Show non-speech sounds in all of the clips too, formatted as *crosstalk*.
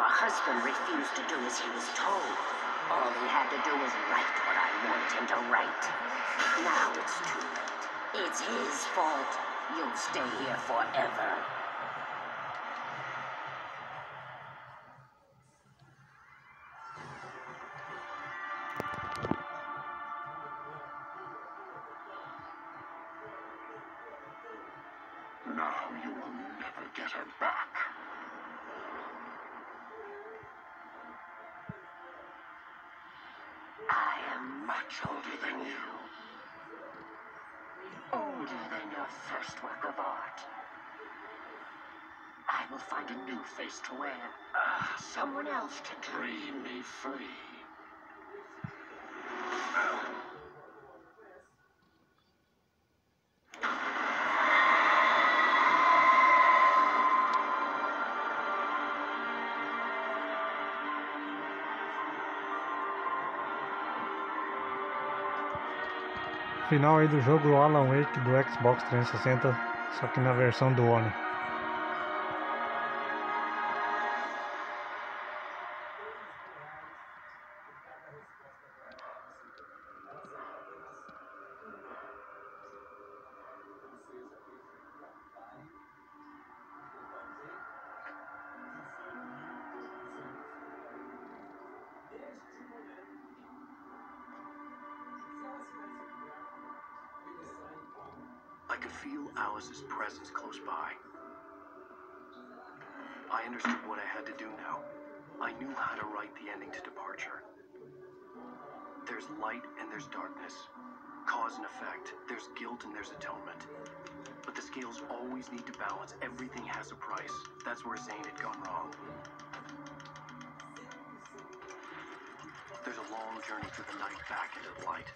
Your husband refused to do as he was told. All he had to do was write what I wanted him to write. Now it's too late. It's his fault. You'll stay here forever. Now you will never get her back. Much older than you. Older than your first work of art. I will find a new face to wear. Ah, someone else to dream me free. Final aí do jogo Alan Wake do Xbox 360, só que na versão do One. Feel Alice's presence close by. I understood what I had to do now. I knew how to write the ending to Departure. There's light and there's darkness. Cause and effect. There's guilt and there's atonement. But the scales always need to balance. Everything has a price. That's where Zane had gone wrong. There's a long journey through the night back into the light.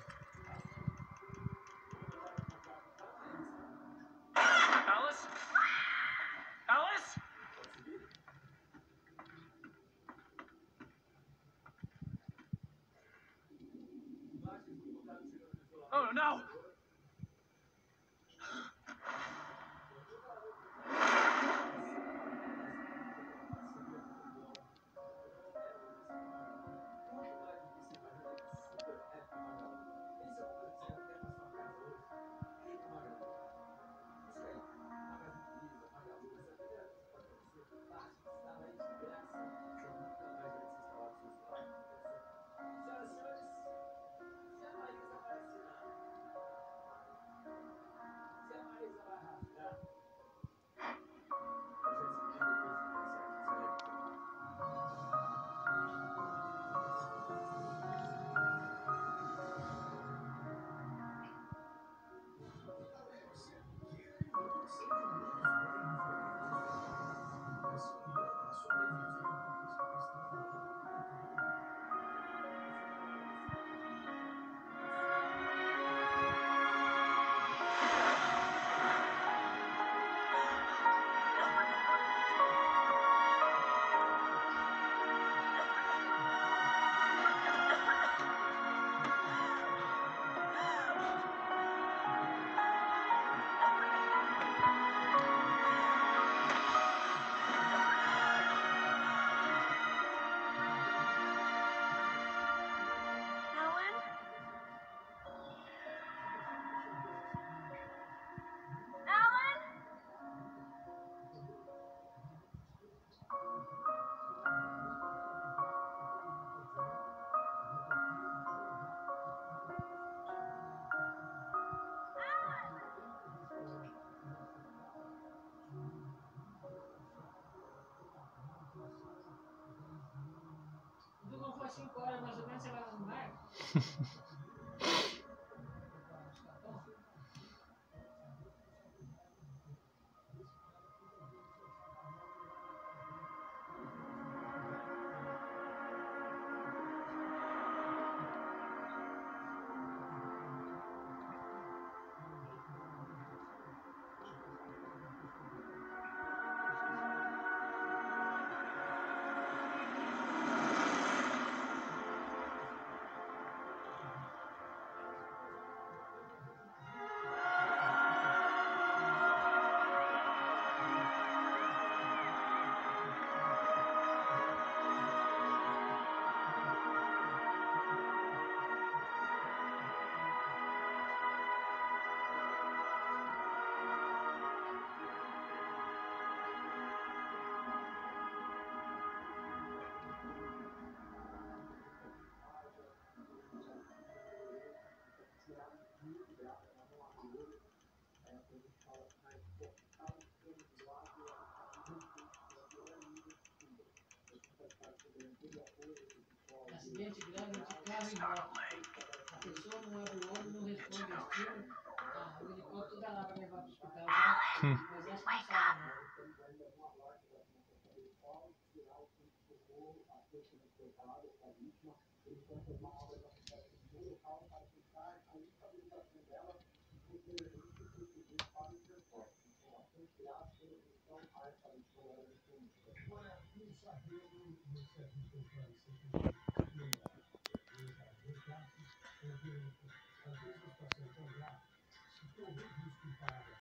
5 horas mais ou menos, você vai arrumar? *laughs* incidente grave de terra e. A pessoa não abre o olho, não responde ao filme. Ah, o helicóptero dá lá para levar para o hospital. Né? Mas é responsável.